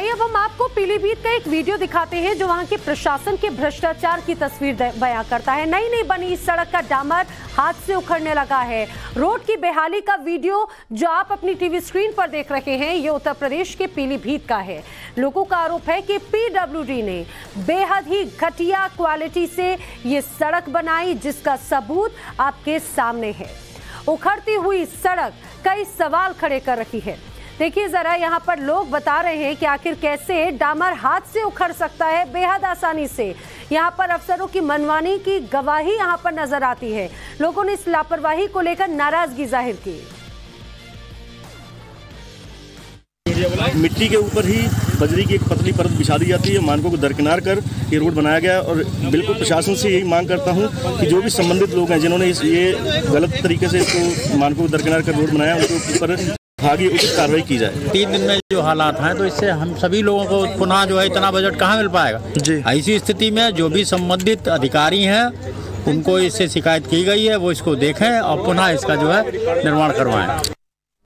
आइए, अब हम आपको पीलीभीत का एक वीडियो दिखाते हैं जो वहाँ के प्रशासन के भ्रष्टाचार की तस्वीर बयां करता है। नई नई बनी इस सड़क का डामर हाथ से उखड़ने लगा है। रोड की बेहाली का वीडियो जो आप अपनी टीवी स्क्रीन पर देख रहे हैं, ये उत्तर प्रदेश के पीलीभीत का है। लोगों का आरोप है कि पीडब्ल्यूडी ने बेहद ही घटिया क्वालिटी से ये सड़क बनाई जिसका सबूत आपके सामने है। उखड़ती हुई सड़क कई सवाल खड़े कर रही है। देखिए जरा यहाँ पर लोग बता रहे हैं कि आखिर कैसे डामर हाथ से उखड़ सकता है बेहद आसानी से। यहाँ पर अफसरों की मनमानी की गवाही यहाँ पर नज़र आती है। लोगों ने इस लापरवाही को लेकर नाराज़गी ज़ाहिर की। मिट्टी के ऊपर ही बजरी की एक पतली परत बिछा दी जाती है। मानकों को दरकिनार कर ये रोड बनाया गया और बिल्कुल प्रशासन से यही मांग करता हूँ कि जो भी संबंधित लोग हैं, जिन्होंने ये गलत तरीके से इसको मानकों को दरकिनार कर रोड बनाया, उनके ऊपर आगे उचित कार्रवाई की जाए। तीन दिन में जो हालात हैं तो इससे हम सभी लोगों को पुनः जो है इतना बजट कहाँ मिल पाएगा? जी। ऐसी स्थिति में जो भी संबंधित अधिकारी हैं उनको इससे शिकायत की गई है वो इसको देखें और पुनः इसका जो है निर्माण करवाएँ।